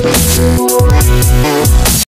¡Gracias!